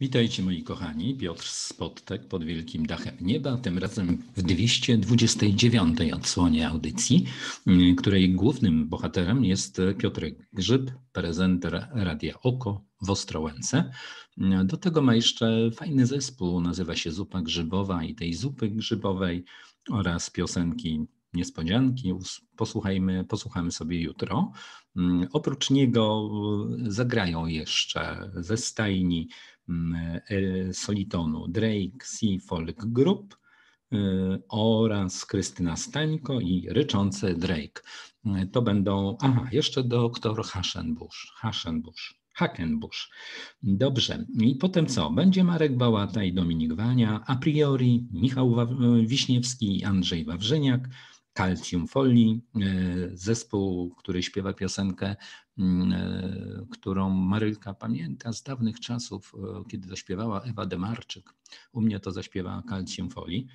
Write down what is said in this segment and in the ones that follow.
Witajcie moi kochani, Piotr Spottek pod wielkim dachem nieba, tym razem w 229 odsłonie audycji, której głównym bohaterem jest Piotr Grzyb, prezenter Radia Oko w Ostrołęce. Do tego ma jeszcze fajny zespół, nazywa się Zupa Grzybowa i tej zupy grzybowej oraz piosenki niespodzianki posłuchajmy, posłuchamy sobie jutro. Oprócz niego zagrają jeszcze ze stajni Solitonu Drake Sea Folk Group e, oraz Krystyna Stańko i ryczące Drake. E, to będą, aha, jeszcze doktor Hasenbusch, Hasenbusch. Hackenbush. Dobrze. I potem co? Będzie Marek Bałata i Dominik Wania, a priori Michał Wiśniewski i Andrzej Wawrzyniak, Calcium Folii, e, zespół, który śpiewa piosenkę, e, którą Marylka pamięta z dawnych czasów, e, kiedy zaśpiewała Ewa Demarczyk. U mnie to zaśpiewała Calcium Folii.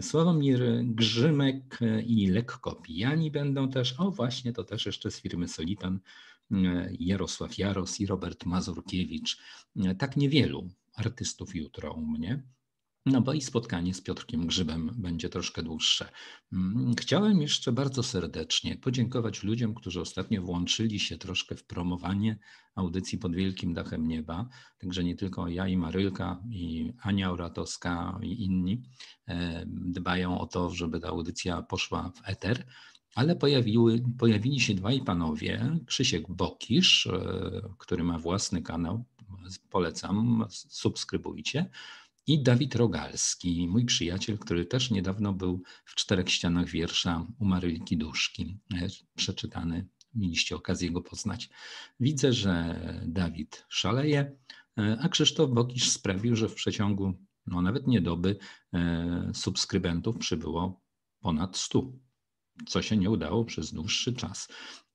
Sławomir Grzymek i Lekko Pijani będą też, o właśnie, to też jeszcze z firmy Solitan, Jarosław Jaros i Robert Mazurkiewicz. Tak niewielu artystów jutro u mnie. No bo i spotkanie z Piotrkiem Grzybem będzie troszkę dłuższe. Mm, chciałem jeszcze bardzo serdecznie podziękować ludziom, którzy ostatnio włączyli się troszkę w promowanie audycji pod wielkim dachem nieba. Także nie tylko ja i Marylka, i Ania Oratowska i inni e, dbają o to, żeby ta audycja poszła w eter. Ale pojawiły, pojawili się dwaj panowie, Krzysiek Bokisz, e, który ma własny kanał, polecam, subskrybujcie, i Dawid Rogalski, mój przyjaciel, który też niedawno był w czterech ścianach wiersza u Marylki Duszki, e, przeczytany. Mieliście okazję go poznać. Widzę, że Dawid szaleje, e, a Krzysztof Bokisz sprawił, że w przeciągu no nawet nie doby e, subskrybentów przybyło ponad 100, co się nie udało przez dłuższy czas.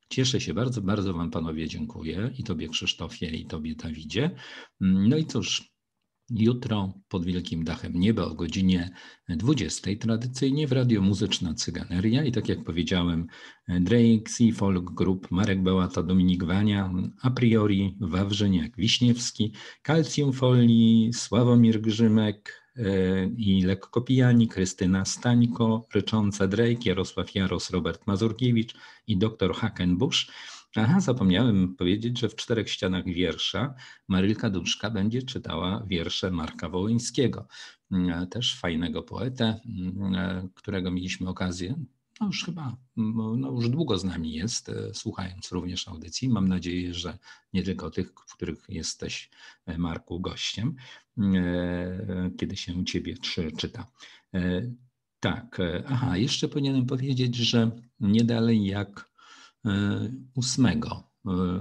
Cieszę się bardzo, bardzo Wam panowie dziękuję i Tobie Krzysztofie i Tobie Dawidzie. No i cóż, Jutro pod wielkim dachem nieba o godzinie 20 tradycyjnie w Radio Muzyczna Cyganeria i tak jak powiedziałem Drake, Sea Folk Group, Marek Bełata, Dominik Wania, A priori Wawrzyniak Wiśniewski, Calcium Folii, Sławomir Grzymek e, i Lekko Pijani, Krystyna Stańko, Rycząca Drake, Jarosław Jaros, Robert Mazurkiewicz i dr Hackenbush. Aha, zapomniałem powiedzieć, że w czterech ścianach wiersza Marylka Duszka będzie czytała wiersze Marka Wołyńskiego, mm, też fajnego poetę, mm, którego mieliśmy okazję, no już chyba, no już długo z nami jest, e, słuchając również audycji. Mam nadzieję, że nie tylko tych, w których jesteś, e, Marku, gościem, e, kiedy się ciebie czyta. Tak, aha, jeszcze powinienem powiedzieć, że nie dalej jak 8 e,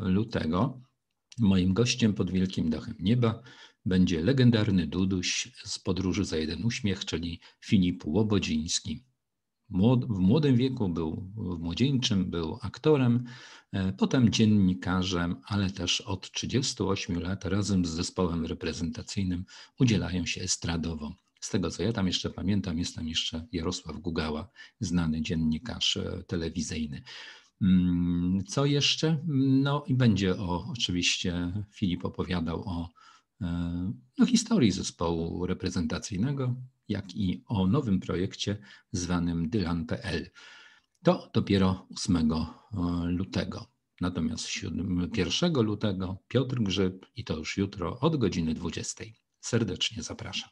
lutego moim gościem pod wielkim dachem nieba będzie legendarny Duduś z podróży za jeden uśmiech, czyli Filip Łobodziński. W młodym wieku był, w młodzieńczym był aktorem, e, potem dziennikarzem, ale też od 38 lat razem z zespołem reprezentacyjnym udzielają się estradowo. Z tego co ja tam jeszcze pamiętam, jest tam jeszcze Jarosław Gugała, znany dziennikarz e, telewizyjny. Mm, co jeszcze? No i będzie o, oczywiście Filip opowiadał o e, no, historii zespołu reprezentacyjnego, jak i o nowym projekcie zwanym Dylan.pl. To dopiero 8 e, lutego. Natomiast 1 lutego Piotr Grzyb i to już jutro od godziny 20. Serdecznie zapraszam.